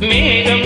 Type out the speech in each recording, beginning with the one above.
மேகம்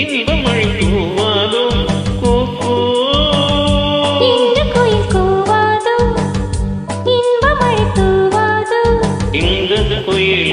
இன்பமழை கூவாதோ கோகோ இந்த கோயில் கூவாதோ இன்பமழை கூவாதோ இந்த கோயில்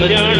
கல்யாண